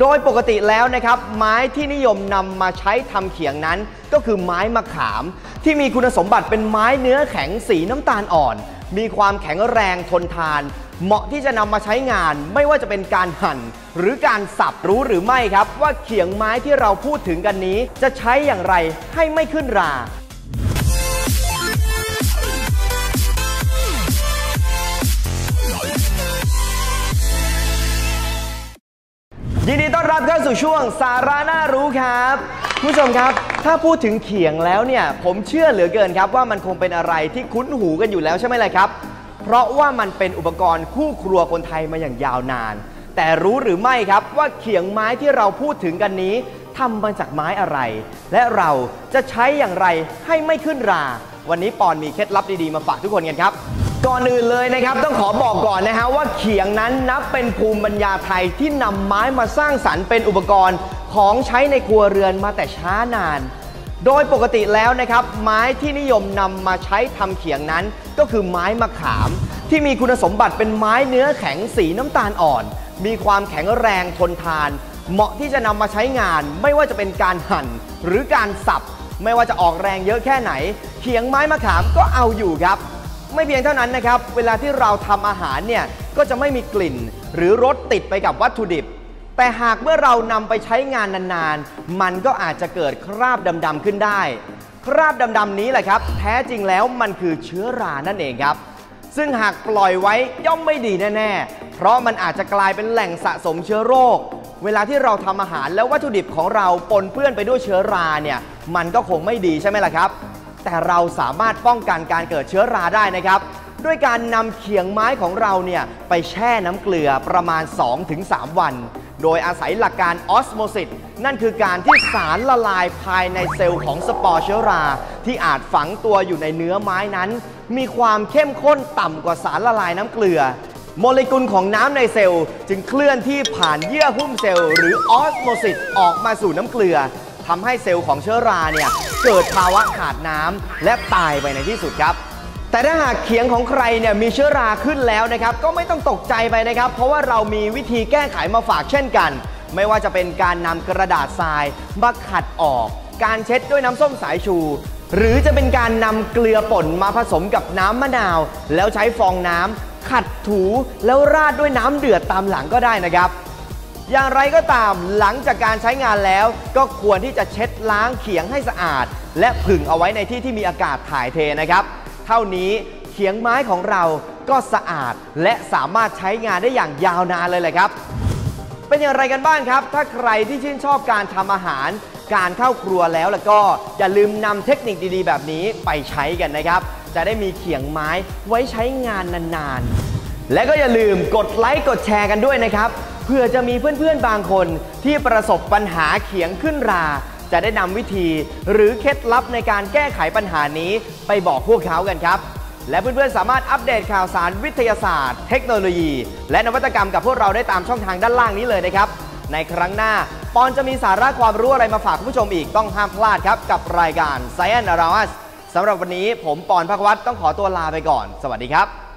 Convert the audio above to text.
โดยปกติแล้วนะครับ ไม้ที่นิยมนำมาใช้ทำเขียงนั้น ก็คือไม้มะขาม ที่มีคุณสมบัติเป็นไม้เนื้อแข็งสีน้ำตาลอ่อน มีความแข็งแรงทนทาน เหมาะที่จะนำมาใช้งาน ไม่ว่าจะเป็นการหั่น หรือการสับรู้หรือไม่ครับ ว่าเขียงไม้ที่เราพูดถึงกันนี้ จะใช้อย่างไรให้ไม่ขึ้นรา ยินดีต้อนรับเข้าสู่ช่วงสาระน่ารู้ครับคุณผู้ชมครับ ถ้าพูดถึงเขียงแล้วเนี่ย ผมเชื่อเหลือเกินครับว่ามันคงเป็นอะไรที่คุ้นหูกันอยู่แล้วใช่ไหมล่ะครับ เพราะว่ามันเป็นอุปกรณ์คู่ครัวคนไทยมาอย่างยาวนาน แต่รู้หรือไม่ครับว่าเขียงไม้ที่เราพูดถึงกันนี้ทำมาจากไม้อะไร และเราจะใช้อย่างไรให้ไม่ขึ้นรา วันนี้ปอนมีเคล็ดลับดีๆมาฝากทุกคนกันครับ ก่อนอื่นเลยนะครับต้องขอบอกก่อนนะฮะว่าเขียงนั้นนับเป็นภูมิปัญญาไทยที่นำไม้มาสร้างสรรค์เป็นอุปกรณ์ของใช้ในครัวเรือนมาแต่ช้านาน โดยปกติแล้วนะครับ ไม้ที่นิยมนำมาใช้ทำเขียงนั้น ก็คือไม้มะขาม ที่มีคุณสมบัติเป็นไม้เนื้อแข็งสีน้ำตาลอ่อน มีความแข็งแรงทนทาน เหมาะที่จะนำมาใช้งาน ไม่ว่าจะเป็นการหั่นหรือการสับ ไม่ว่าจะออกแรงเยอะแค่ไหน เขียงไม้มะขามก็เอาอยู่ครับ ไม่เพียงเท่านั้นนะครับ เวลาที่เราทำอาหารเนี่ยก็จะไม่มีกลิ่น หรือรสติดไปกับวัตถุดิบ แต่หากเมื่อเรานำไปใช้งานนานๆ มันก็อาจจะเกิดคราบดำๆขึ้นได้ คราบดำๆนี้แหละครับ แท้จริงแล้วมันคือเชื้อรานั่นเองครับ ซึ่งหากปล่อยไว้ย่อมไม่ดีแน่ๆ เพราะมันอาจจะกลายเป็นแหล่งสะสมเชื้อโรค เวลาที่เราทำอาหารแล้ววัตถุดิบของเราปนเปื้อนไปด้วยเชื้อราเนี่ยมันก็คงไม่ดีใช่ไหมล่ะครับ แต่เราสามารถป้องกันการเกิดเชื้อราได้นะครับ ด้วยการนำเขียงไม้ของเราเนี่ยไปแช่น้ำเกลือประมาณ 2-3 วัน โดยอาศัยหลักการออสโมซิสนั่นคือการที่สารละลายภายในเซลล์ของสปอร์เชื้อรา ที่อาจฝังตัวอยู่ในเนื้อไม้นั้น มีความเข้มข้นต่ำกว่าสารละลายน้ำเกลือโมเลกุลของน้ำในเซลล์ จึงเคลื่อนที่ผ่านเยื่อหุ้มเซลล์หรือออสโมซิสออกมาสู่น้ำเกลือ ทำให้เซลล์ของเชื้อราเนี่ยเกิดภาวะขาดน้ำและตายไปในที่สุดครับ แต่ถ้าหากเขียงของใครเนี่ยมีเชื้อราขึ้นแล้วนะครับ ก็ไม่ต้องตกใจไปนะครับ เพราะว่าเรามีวิธีแก้ไขมาฝากเช่นกัน ไม่ว่าจะเป็นการนำกระดาษทรายมาขัดออก การเช็ดด้วยน้ำส้มสายชูหรือจะเป็นการนำเกลือป่นมาผสมกับน้ำมะนาว แล้วใช้ฟองน้ำขัดถูแล้วราดด้วยน้ำเดือดตามหลังก็ได้นะครับ อย่างไรก็ตามหลังจากการใช้งานแล้ว ก็ควรที่จะเช็ดล้างเขียงให้สะอาด และผึ่งเอาไว้ในที่ที่มีอากาศถ่ายเทนะครับ เท่านี้เขียงไม้ของเราก็สะอาดและสามารถใช้งานได้อย่างยาวนานเลยแหละครับ เป็นอย่างไรกันบ้างครับ ถ้าใครที่ชื่นชอบการทำอาหาร การเข้าครัวแล้วแล้วก็อย่าลืมนำเทคนิคดีๆ แบบนี้ไปใช้กันนะครับ จะได้มีเขียงไม้ไว้ใช้งานนานๆ และก็อย่าลืมกดไลค์กดแชร์กันด้วยนะครับ เพื่อจะมีเพื่อนๆบางคน ที่ประสบปัญหาเขียงขึ้นรา จะได้นำวิธี หรือเคล็ดลับในการแก้ไขปัญหานี้ไปบอกพวกเขากันครับ และเพื่อนๆสามารถอัปเดตข่าวสารวิทยาศาสตร์ เทคโนโลยี และนวัตกรรมกับพวกเราได้ตามช่องทางด้านล่างนี้เลยนะครับ ในครั้งหน้าปอนจะมีสาระความรู้อะไรมาฝากคุณผู้ชมอีกต้องห้ามพลาดครับกับรายการ Science Around Us สำหรับวันนี้ผมปอนพักวัตต้องขอตัวลาไปก่อน สวัสดีครับ